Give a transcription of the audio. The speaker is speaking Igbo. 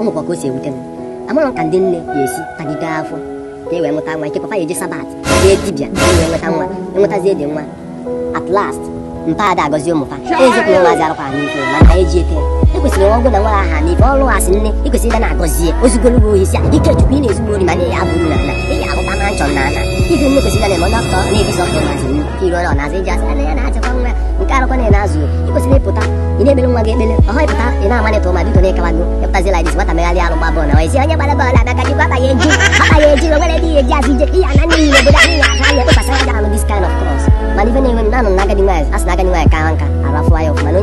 ụmụkwa ka o si ewute m amụrụ m ka ndị nne ga-esi tagide afọ ka e wee nwa ike papa ya eji sabat jee dibịa e wee nweta nwa enwetazi ede nwa at last mpa ada agọzi ụmụ ha ezikwuru nwazi arụkwa ha n'ife mana eji ete ekwesịrị ọgwụ na nwa aha n'ife ọrụ asị nne ịkwesịrị e ịga na-agọzie ozugoro uwe si a ike chukwu ị na-ezugbo ori mana ya bụrụ na ị ga-agụta na nchọ na ana ife nne kwesịrị na-eme na ọ na nwa Bibili umwage bele Ahoy pata Ina amane toma Bito neka wago Yopta zila edisi Wata meyali alo mbabona Oisi onye bala bala Baka jiku hapa yeji Hapa yeji Wele di yeji Asi je Iya nani Ile buda ni Akanye Upa sana jano This kind of course Man even even Nano naga di mwaya As naga di mwaya Kawanka Arafu ayo Manu